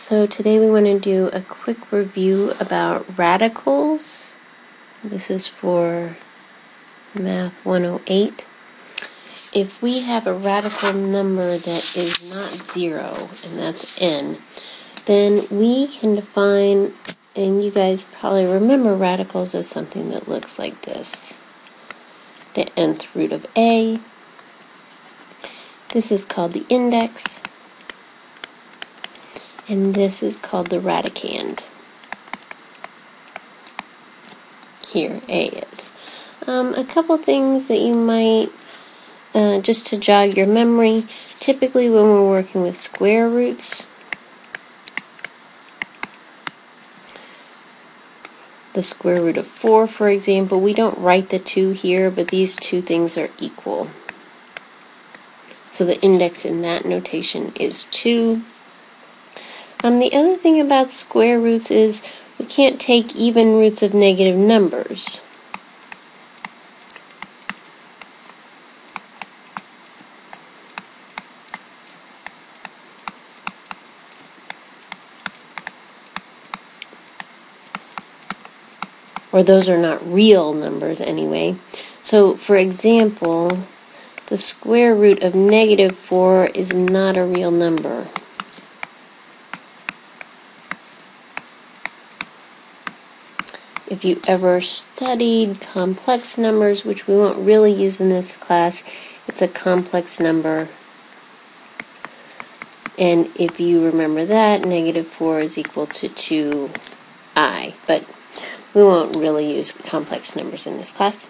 So today we want to do a quick review about radicals. This is for Math 108. If we have a radical number that is not zero, and that's n, then we can define, and you guys probably remember radicals as something that looks like this. The nth root of a. This is called the index and this is called the radicand. Here, A is. Um, a couple things that you might, uh, just to jog your memory, typically when we're working with square roots, the square root of 4, for example, we don't write the 2 here, but these two things are equal. So the index in that notation is 2. Um, the other thing about square roots is we can't take even roots of negative numbers. Or those are not real numbers anyway. So, for example, the square root of negative 4 is not a real number. If you ever studied complex numbers, which we won't really use in this class, it's a complex number. And if you remember that, negative 4 is equal to 2i. But we won't really use complex numbers in this class.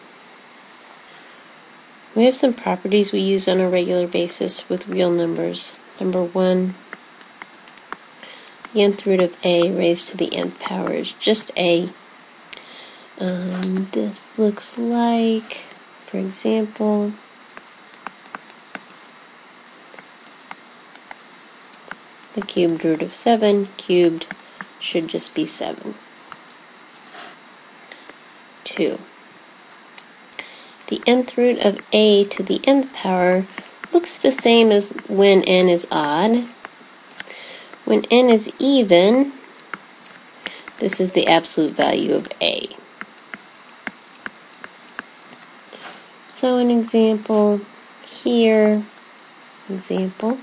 We have some properties we use on a regular basis with real numbers. Number one, the nth root of a raised to the nth power is just a um, this looks like, for example, the cubed root of 7 cubed should just be 7. 2. The nth root of a to the nth power looks the same as when n is odd. When n is even, this is the absolute value of a. So an example here, example,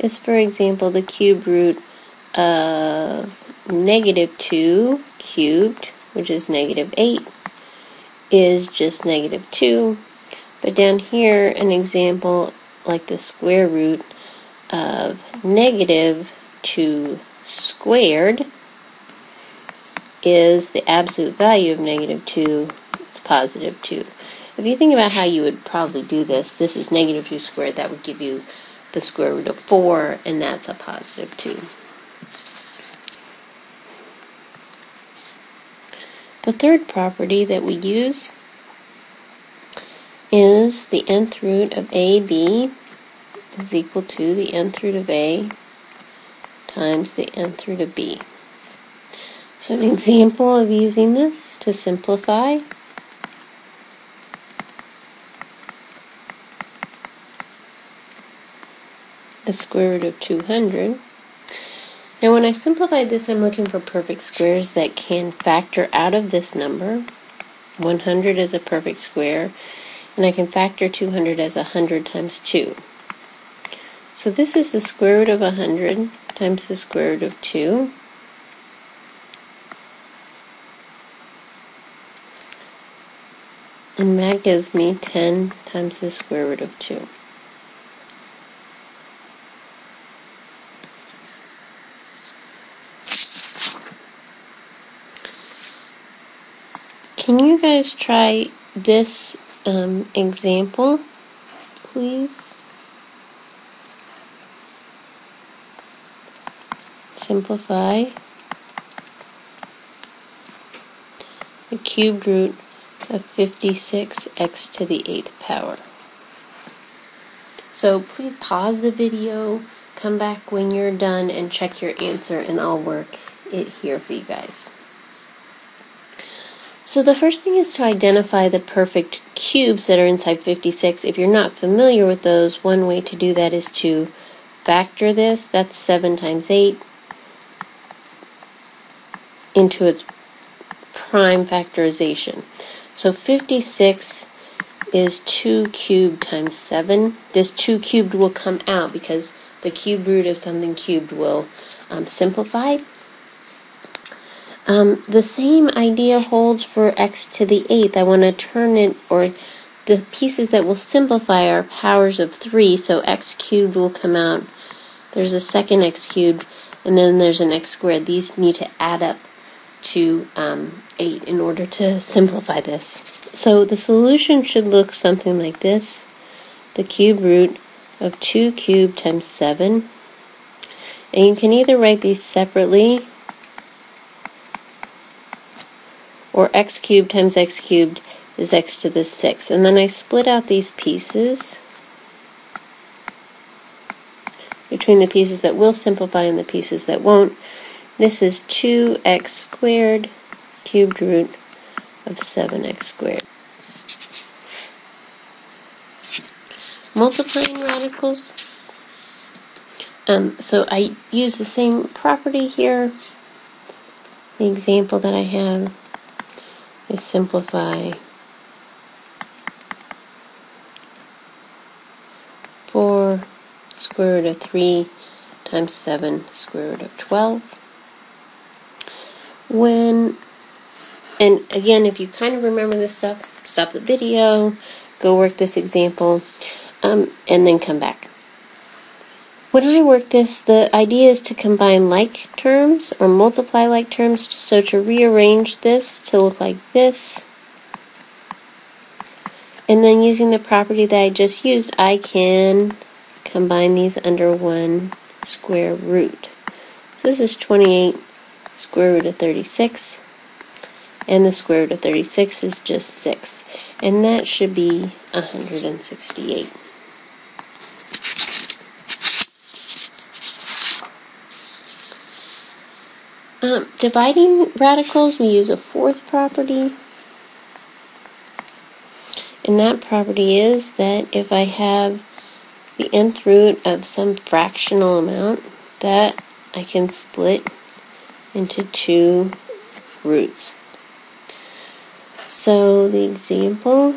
is for example the cube root of negative 2 cubed, which is negative 8, is just negative 2. But down here, an example like the square root of negative 2 squared is the absolute value of negative 2, it's positive 2. If you think about how you would probably do this, this is negative 2 squared. That would give you the square root of 4, and that's a positive 2. The third property that we use is the nth root of AB is equal to the nth root of A times the nth root of B. So an example of using this to simplify the square root of 200. Now when I simplify this, I'm looking for perfect squares that can factor out of this number. 100 is a perfect square, and I can factor 200 as 100 times 2. So this is the square root of 100 times the square root of 2. And that gives me 10 times the square root of 2. Can you guys try this um, example, please? Simplify the cubed root of 56x to the 8th power. So please pause the video, come back when you're done, and check your answer, and I'll work it here for you guys. So the first thing is to identify the perfect cubes that are inside 56. If you're not familiar with those, one way to do that is to factor this, that's 7 times 8 into its prime factorization. So 56 is 2 cubed times 7. This 2 cubed will come out because the cube root of something cubed will um, simplify. Um, the same idea holds for x to the 8th. I want to turn it, or the pieces that will simplify are powers of 3, so x cubed will come out. There's a second x cubed, and then there's an x squared. These need to add up to um, 8 in order to simplify this. So the solution should look something like this. The cube root of 2 cubed times 7. And you can either write these separately or x cubed times x cubed is x to the sixth. And then I split out these pieces between the pieces that will simplify and the pieces that won't. This is 2x squared cubed root of 7x squared. Multiplying radicals. Um, so I use the same property here. The example that I have is simplify 4 square root of 3 times 7 square root of 12. When, and again, if you kind of remember this stuff, stop the video, go work this example, um, and then come back. When I work this, the idea is to combine like terms or multiply like terms. So to rearrange this to look like this, and then using the property that I just used, I can combine these under one square root. So this is 28 square root of 36, and the square root of 36 is just 6, and that should be 168. Um, dividing radicals, we use a fourth property. And that property is that if I have the nth root of some fractional amount, that I can split into two roots. So the example,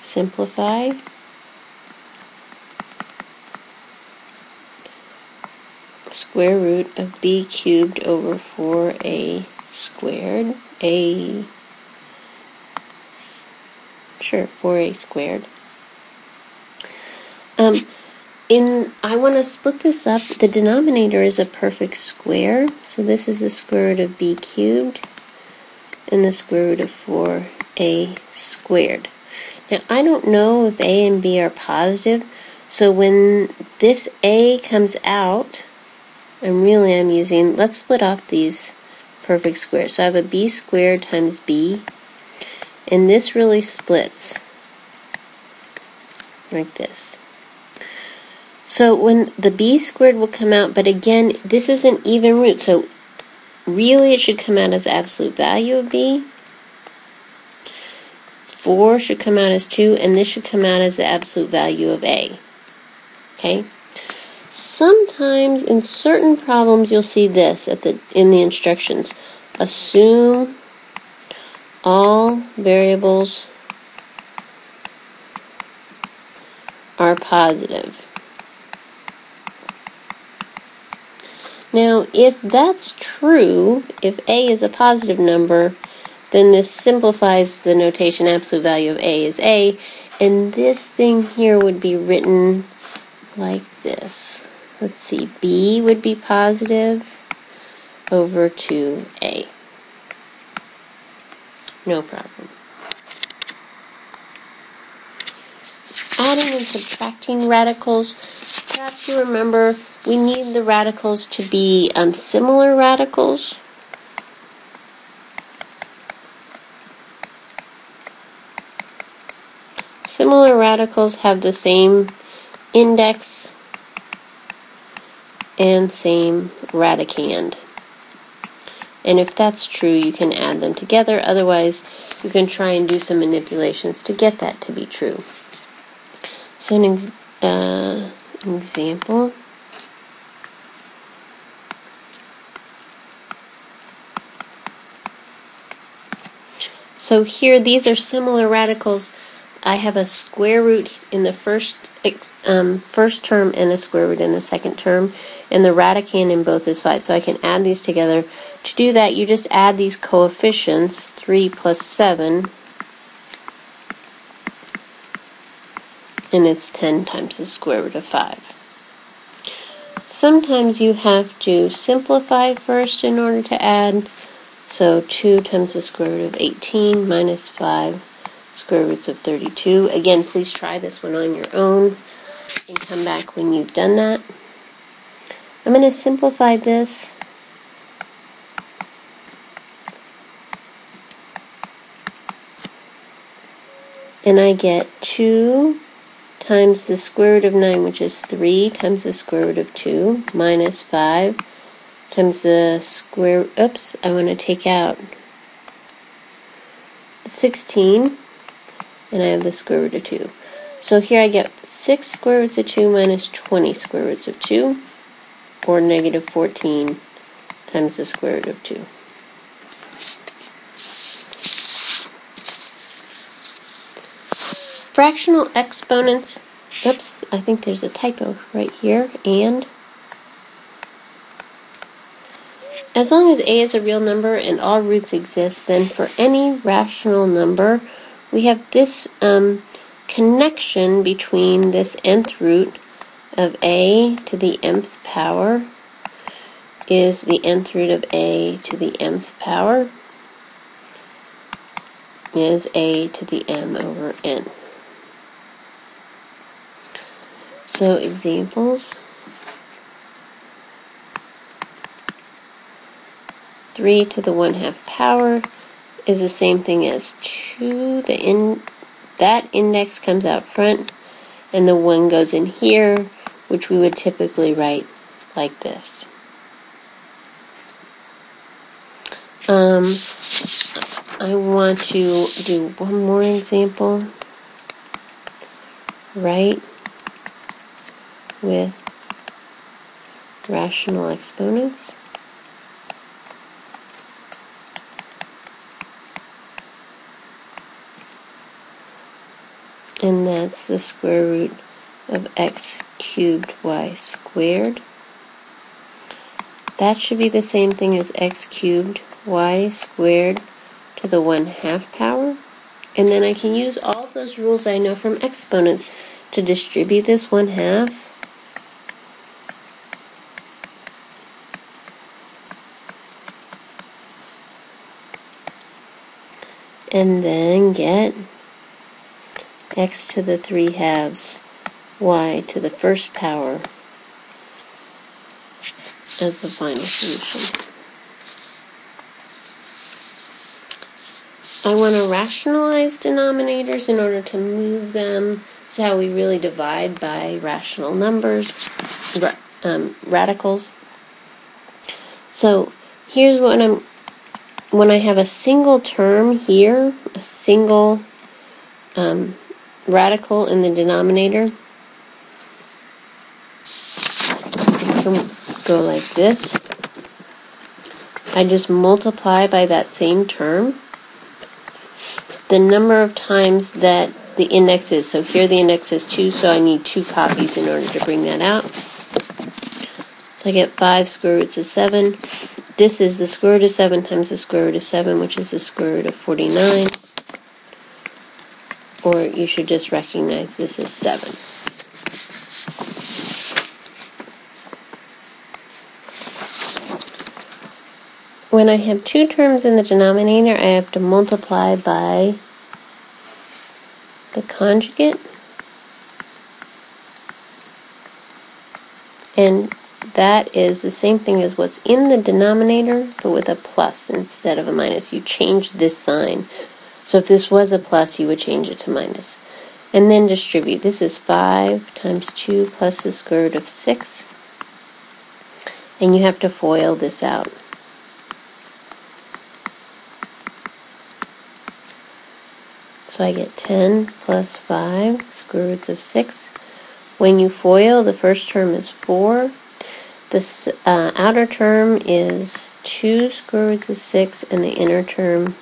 simplify square root of b cubed over 4a squared, a, sure, 4a squared. Um, in, I want to split this up. The denominator is a perfect square, so this is the square root of b cubed and the square root of 4a squared. Now, I don't know if a and b are positive, so when this a comes out, and really I'm using, let's split off these perfect squares. So I have a b squared times b, and this really splits like this. So when the b squared will come out, but again, this is an even root, so really it should come out as absolute value of b. 4 should come out as 2, and this should come out as the absolute value of a. Okay? Sometimes in certain problems you'll see this at the in the instructions. Assume all variables are positive. Now, if that's true, if a is a positive number, then this simplifies the notation absolute value of a is a, and this thing here would be written like this. Let's see, B would be positive over 2A. No problem. Adding and subtracting radicals. Perhaps you remember we need the radicals to be um, similar radicals. Similar radicals have the same index and same radicand. And if that's true, you can add them together. Otherwise, you can try and do some manipulations to get that to be true. So an ex uh, example. So here, these are similar radicals. I have a square root in the first um, first term and a square root in the second term, and the radicand in both is 5. So I can add these together. To do that, you just add these coefficients, 3 plus 7, and it's 10 times the square root of 5. Sometimes you have to simplify first in order to add. So 2 times the square root of 18 minus 5 square roots of 32. Again, please try this one on your own and come back when you've done that. I'm going to simplify this. And I get 2 times the square root of 9, which is 3, times the square root of 2, minus 5 times the square, oops, I want to take out 16, and I have the square root of 2. So here I get 6 square roots of 2 minus 20 square roots of 2, or negative 14 times the square root of 2. Fractional exponents, oops, I think there's a typo right here, and As long as a is a real number and all roots exist, then for any rational number, we have this um, connection between this nth root of a to the mth power is the nth root of a to the mth power is a to the m over n. So examples 3 to the 1 half power is the same thing as 2. The in, that index comes out front, and the 1 goes in here, which we would typically write like this. Um, I want to do one more example. Right with rational exponents. That's the square root of x cubed y squared. That should be the same thing as x cubed y squared to the 1 half power. And then I can use all of those rules I know from exponents to distribute this 1 half. And then get x to the 3 halves, y to the first power as the final solution. I want to rationalize denominators in order to move them. This is how we really divide by rational numbers, um, radicals. So here's what I'm, when I have a single term here, a single um, radical in the denominator. Can go like this. I just multiply by that same term the number of times that the index is. So here the index is 2, so I need two copies in order to bring that out. So I get 5 square roots of 7. This is the square root of 7 times the square root of 7, which is the square root of 49 or you should just recognize this is 7. When I have two terms in the denominator, I have to multiply by the conjugate. And that is the same thing as what's in the denominator, but with a plus instead of a minus. You change this sign so if this was a plus, you would change it to minus. And then distribute. This is 5 times 2 plus the square root of 6. And you have to FOIL this out. So I get 10 plus 5 square roots of 6. When you FOIL, the first term is 4. The uh, outer term is 2 square roots of 6, and the inner term,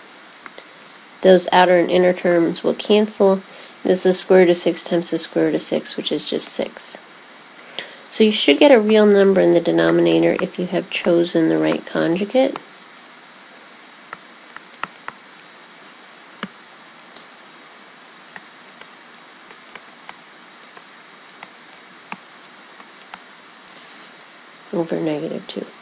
those outer and inner terms will cancel. This is the square root of 6 times the square root of 6, which is just 6. So you should get a real number in the denominator if you have chosen the right conjugate. over negative 2.